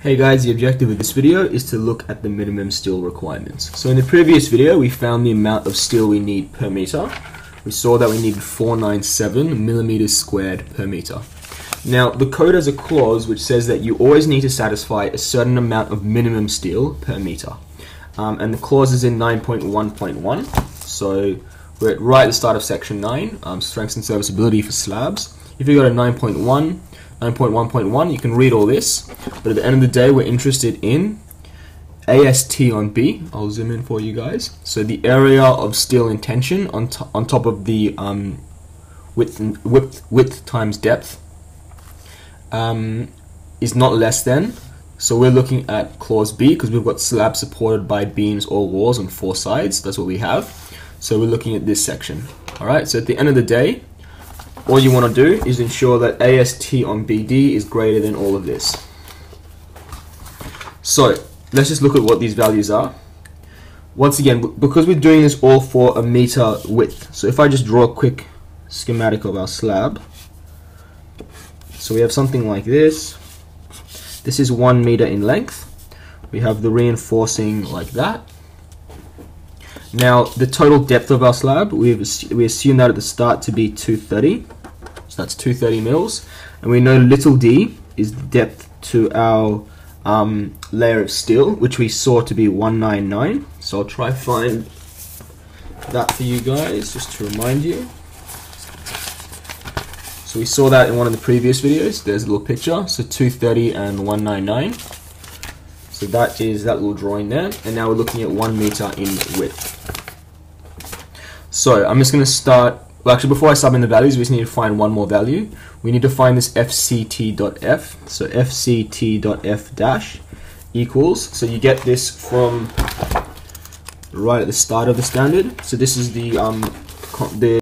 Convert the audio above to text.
Hey guys, the objective of this video is to look at the minimum steel requirements. So in the previous video, we found the amount of steel we need per meter. We saw that we needed 497 millimeters squared per meter. Now, the code has a clause which says that you always need to satisfy a certain amount of minimum steel per meter. Um, and the clause is in 9.1.1. So we're at right at the start of section 9, um, strengths and serviceability for slabs. If you go to 9.1, 9.1.1, you can read all this, but at the end of the day, we're interested in AST on B. I'll zoom in for you guys. So the area of steel in tension on, on top of the um, width, width, width times depth um, is not less than. So we're looking at clause B because we've got slabs supported by beams or walls on four sides. That's what we have. So we're looking at this section. All right. So at the end of the day, all you want to do is ensure that AST on BD is greater than all of this. So let's just look at what these values are. Once again, because we're doing this all for a meter width, so if I just draw a quick schematic of our slab, so we have something like this. This is one meter in length. We have the reinforcing like that. Now, the total depth of our slab, we've, we assume that at the start to be 230. So that's 230 mils. And we know little d is the depth to our um, layer of steel, which we saw to be 199. So I'll try find that for you guys, just to remind you. So we saw that in one of the previous videos. There's a little picture. So 230 and 199. So that is that little drawing there. And now we're looking at one meter in width. So I'm just going to start well, actually, before I sub in the values, we just need to find one more value. We need to find this fct.f. So fct.f dash equals. So you get this from right at the start of the standard. So this is the um the